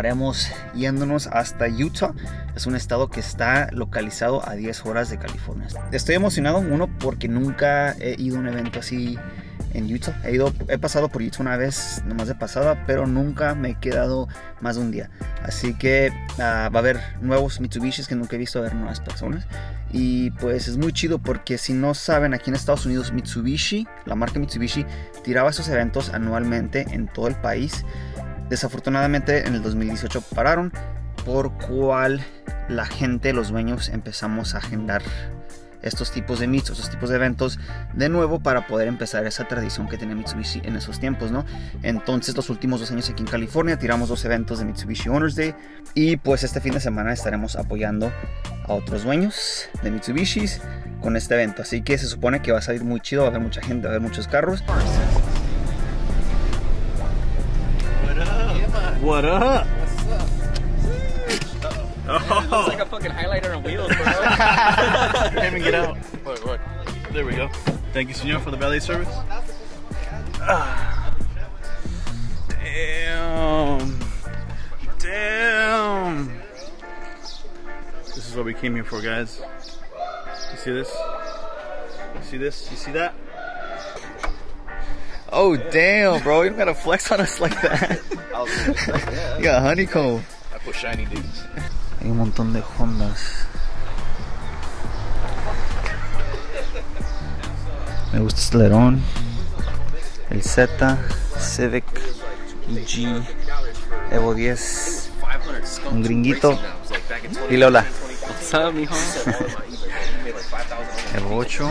estaremos yéndonos hasta Utah. Es un estado que está localizado a 10 horas de California. Estoy emocionado, uno, porque nunca he ido a un evento así en Utah. He, ido, he pasado por Utah una vez, nomás de pasada, pero nunca me he quedado más de un día. Así que ah, va a haber nuevos Mitsubishis que nunca he visto, a ver nuevas personas. Y pues es muy chido porque si no saben, aquí en Estados Unidos Mitsubishi, la marca Mitsubishi, tiraba esos eventos anualmente en todo el país. Desafortunadamente en el 2018 pararon, por cual la gente, los dueños, empezamos a agendar estos tipos de meets, estos tipos de eventos de nuevo para poder empezar esa tradición que tenía Mitsubishi en esos tiempos, ¿no? Entonces los últimos dos años aquí en California tiramos dos eventos de Mitsubishi Owners Day y pues este fin de semana estaremos apoyando a otros dueños de Mitsubishis con este evento, así que se supone que va a salir muy chido, va a haber mucha gente, va a haber muchos carros. What up? What's up? oh It's like a fucking highlighter on wheels, bro. Can't even get out. Look, look. There we go. Thank you, senor, for the valet service. Ah. Damn. Damn. This is what we came here for, guys. You see this? You see this? You see that? Oh damn, bro, you don't gotta flex on us like that. you got honeycomb. I put shiny dudes. Hay un montón de Hondas. Me gusta este Lerón, el Z, Civic, EG, Evo 10, un gringuito. What's up, mijo? Evo 8.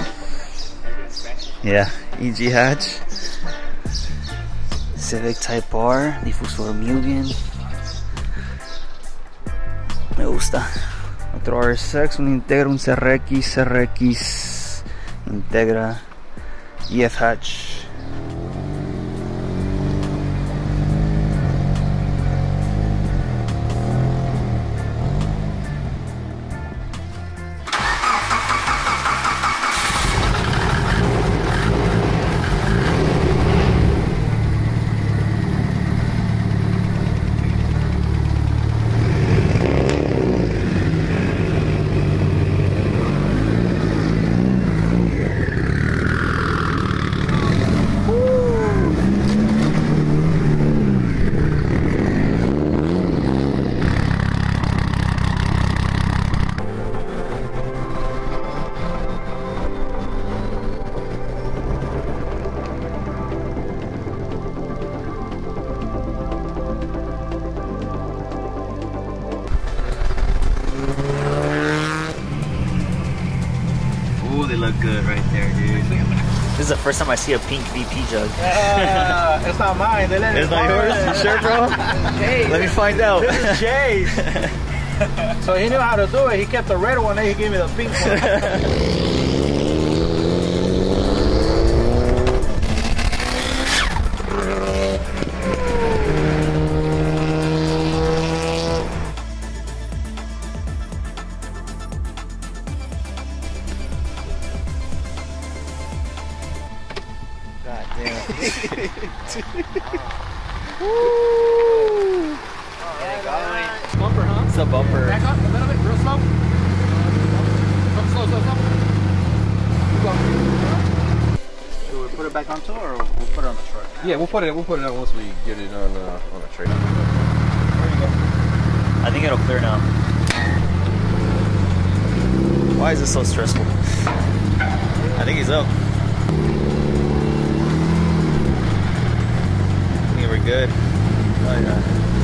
Yeah, EG hatch. Civic Type R, difusor Mugen. Me gusta. Otro RSX, un Integra, un CRX, CRX, Integra, EF hatch. Good right there, dude. This is the first time I see a pink VP jug. Uh, it's not mine. They let it It's not yours? You sure, bro? Let me find out. This is Jay's. so he knew how to do it. He kept the red one, and he gave me the pink one. back on tour or we'll put it on the truck? Yeah, we'll put it. We'll put it on once we get it on uh, on a trailer. I think it'll clear now. Why is this so stressful? I think he's up. I think we're good. Oh, yeah.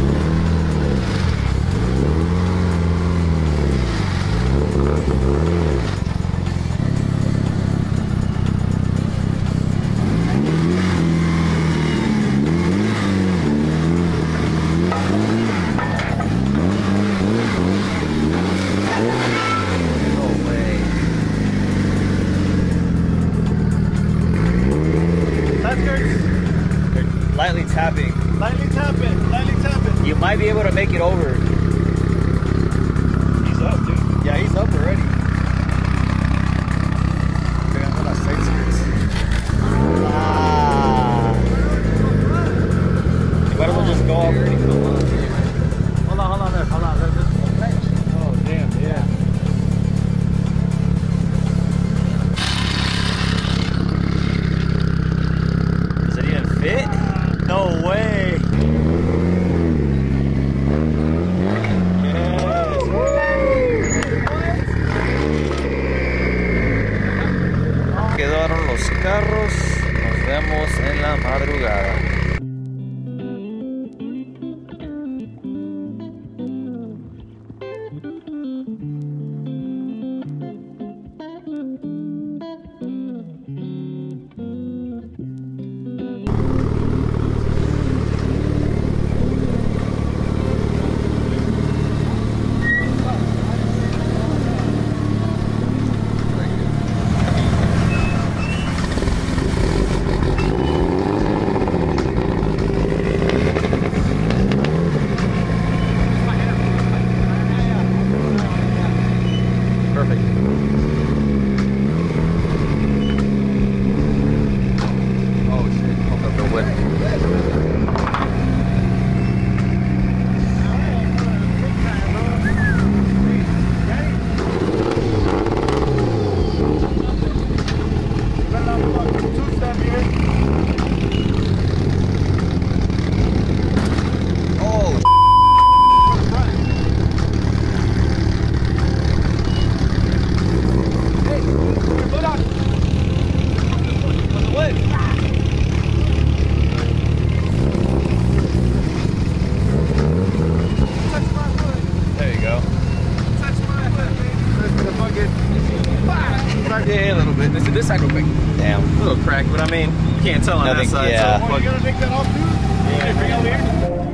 Lightly tapping, lightly tapping. You might be able to make it over. He's up, dude. Yeah, he's up already. ください。Oh, you gonna take that off too? Yeah. Bring out here.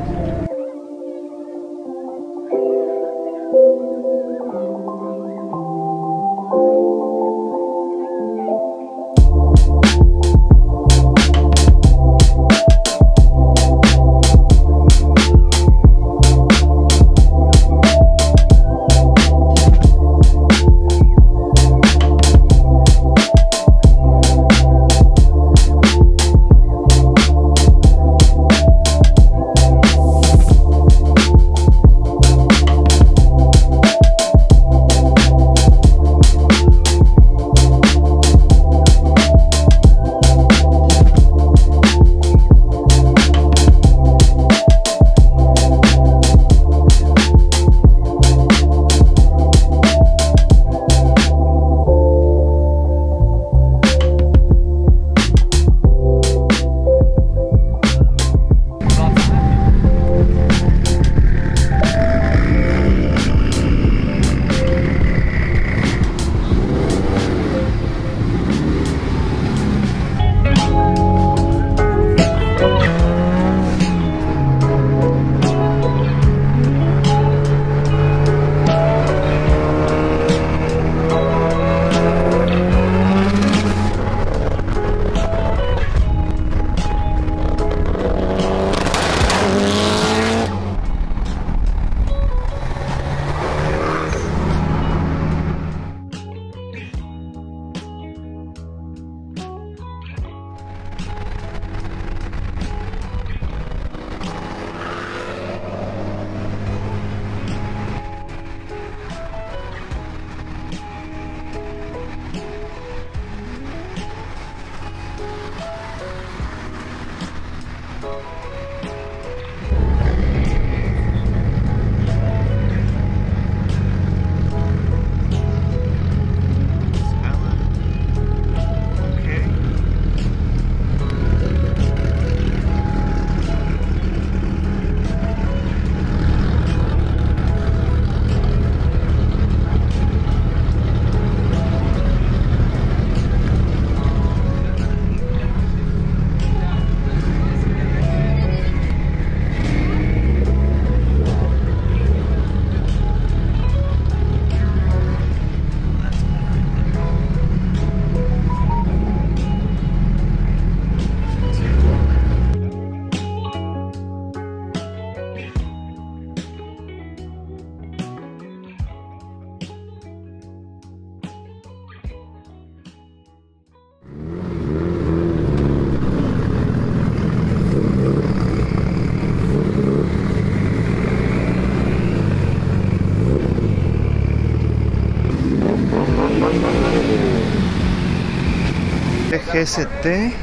GST,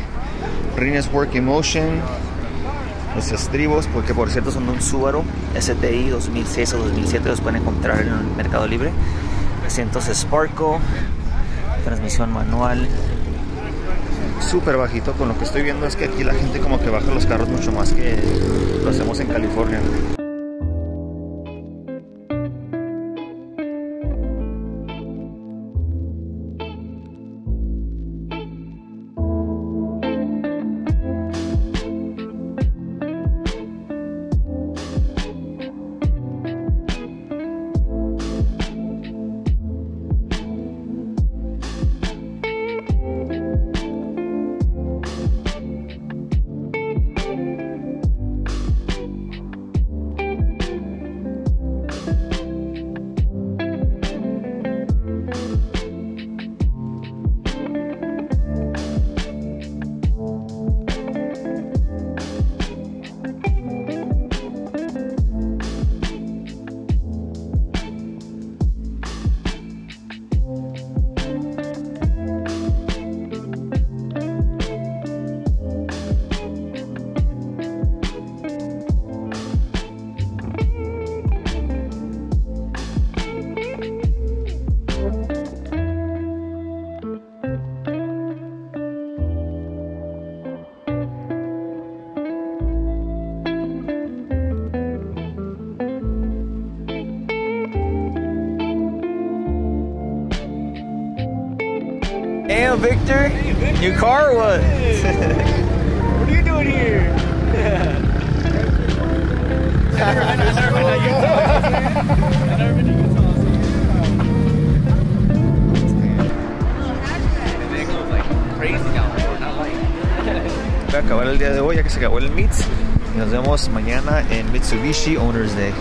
Rines Working Motion, los estribos, porque por cierto son de un Subaru STI 2006 o 2007, los pueden encontrar en el Mercado Libre. Asientos Sparco, transmisión manual. Súper bajito, con lo que estoy viendo es que aquí la gente como que baja los carros mucho más que lo hacemos en California. Damn, Victor. New car or what? What are you doing here? Voy a acabar el día de hoy ya que se acabó el Meets. Y nos vemos mañana en Mitsubishi Owners Day.